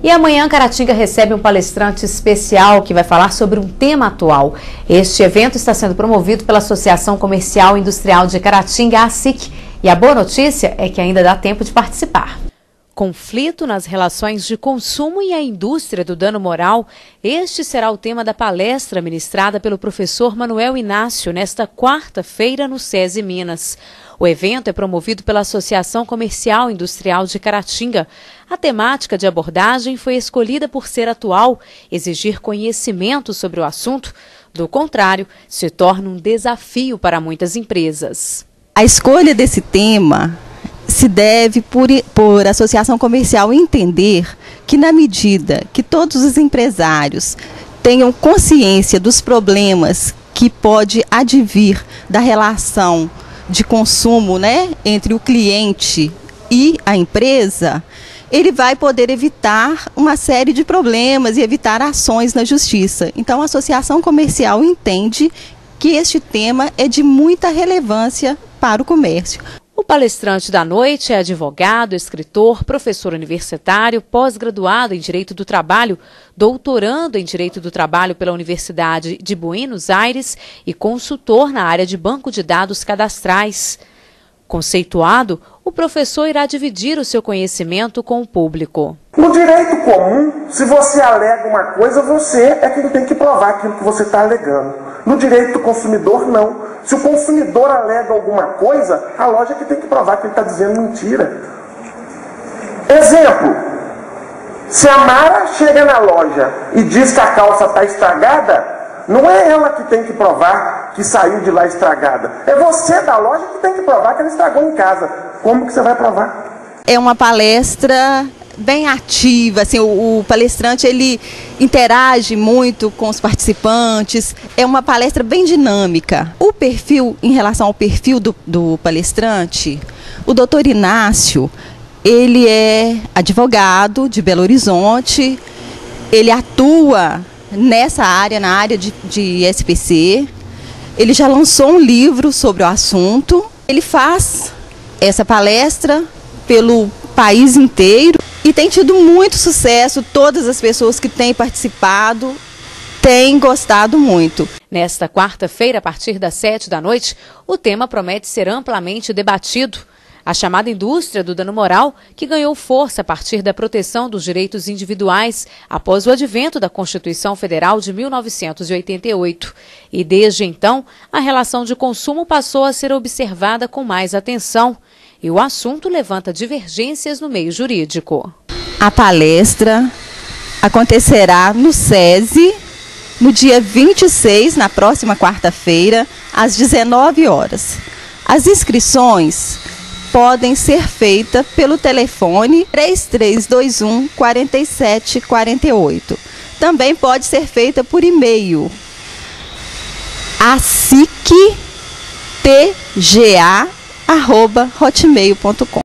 E amanhã Caratinga recebe um palestrante especial que vai falar sobre um tema atual. Este evento está sendo promovido pela Associação Comercial e Industrial de Caratinga, ASIC. E a boa notícia é que ainda dá tempo de participar. Conflito nas relações de consumo e a indústria do dano moral. Este será o tema da palestra ministrada pelo professor Manuel Inácio nesta quarta-feira no SESI Minas. O evento é promovido pela Associação Comercial Industrial de Caratinga. A temática de abordagem foi escolhida por ser atual, exigir conhecimento sobre o assunto. Do contrário, se torna um desafio para muitas empresas. A escolha desse tema se deve por, por associação comercial entender que na medida que todos os empresários tenham consciência dos problemas que pode advir da relação de consumo né, entre o cliente e a empresa, ele vai poder evitar uma série de problemas e evitar ações na justiça. Então, a associação comercial entende que este tema é de muita relevância para o comércio. Palestrante da noite é advogado, escritor, professor universitário, pós-graduado em Direito do Trabalho, doutorando em Direito do Trabalho pela Universidade de Buenos Aires e consultor na área de banco de dados cadastrais. Conceituado, o professor irá dividir o seu conhecimento com o público. No direito comum, se você alega uma coisa, você é quem tem que provar aquilo que você está alegando. No direito do consumidor, não. Se o consumidor alega alguma coisa, a loja é que tem que provar que ele está dizendo mentira. Exemplo: se a Mara chega na loja e diz que a calça está estragada, não é ela que tem que provar que saiu de lá estragada. É você da loja que tem que provar que ela estragou em casa. Como que você vai provar? É uma palestra bem ativa, assim, o, o, palestrante ele interage muito com os participantes, é uma palestra bem dinâmica. O perfil, em relação ao perfil do, do palestrante, o doutor Inácio, ele é advogado de Belo Horizonte, ele atua nessa área, na área de, de SPC, ele já lançou um livro sobre o assunto, ele faz essa palestra pelo país inteiro e tem tido muito sucesso. Todas as pessoas que têm participado têm gostado muito. Nesta quarta-feira, a partir das sete da noite, o tema promete ser amplamente debatido. A chamada indústria do dano moral, que ganhou força a partir da proteção dos direitos individuais após o advento da Constituição Federal de 1988. E desde então, a relação de consumo passou a ser observada com mais atenção e o assunto levanta divergências no meio jurídico. A palestra acontecerá no SESI no dia 26, na próxima quarta-feira, às 19 horas. As inscrições podem ser feitas pelo telefone 3321 4748. Também pode ser feita por e-mail acictga hotmail.com